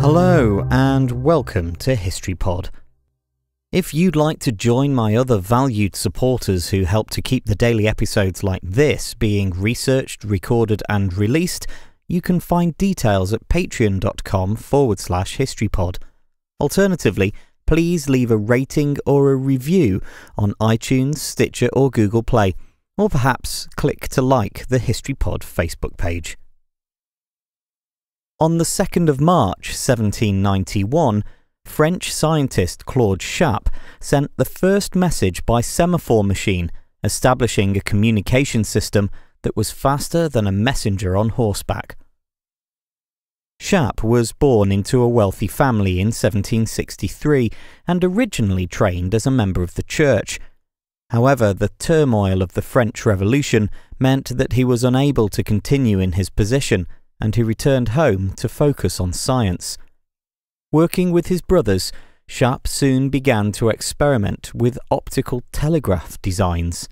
Hello, and welcome to History Pod. If you'd like to join my other valued supporters who help to keep the daily episodes like this being researched, recorded, and released, you can find details at patreon.com forward slash historypod. Alternatively, please leave a rating or a review on iTunes, Stitcher, or Google Play, or perhaps click to like the History Pod Facebook page. On the 2nd of March 1791, French scientist Claude Chappe sent the first message by semaphore machine, establishing a communication system that was faster than a messenger on horseback. Chappe was born into a wealthy family in 1763 and originally trained as a member of the church. However, the turmoil of the French Revolution meant that he was unable to continue in his position and he returned home to focus on science. Working with his brothers, Chappe soon began to experiment with optical telegraph designs.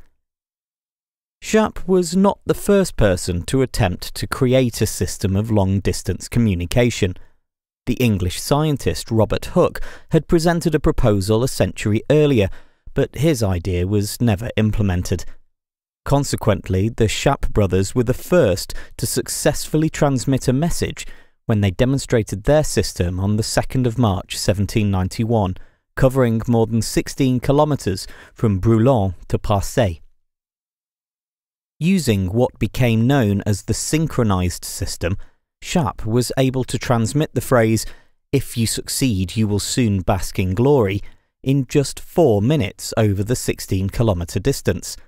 Chappe was not the first person to attempt to create a system of long distance communication. The English scientist Robert Hooke had presented a proposal a century earlier, but his idea was never implemented. Consequently, the Chappe brothers were the first to successfully transmit a message when they demonstrated their system on the 2nd of March 1791, covering more than 16 kilometres from Brûlon to Parcé. Using what became known as the synchronized system, Chappe was able to transmit the phrase, if you succeed, you will soon bask in glory, in just four minutes over the 16 kilometre distance –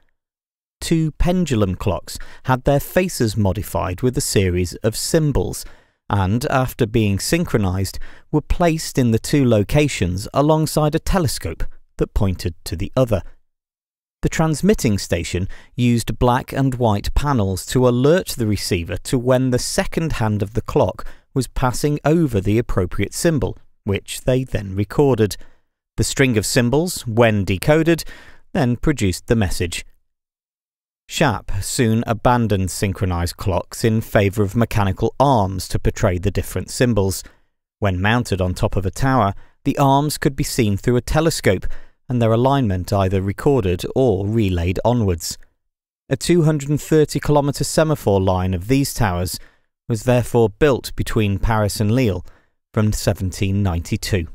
two pendulum clocks had their faces modified with a series of symbols, and after being synchronized, were placed in the two locations alongside a telescope that pointed to the other. The transmitting station used black and white panels to alert the receiver to when the second hand of the clock was passing over the appropriate symbol, which they then recorded. The string of symbols, when decoded, then produced the message. Chappe soon abandoned synchronized clocks in favor of mechanical arms to portray the different symbols. When mounted on top of a tower, the arms could be seen through a telescope and their alignment either recorded or relayed onwards. A 230 kilometre semaphore line of these towers was therefore built between Paris and Lille from 1792.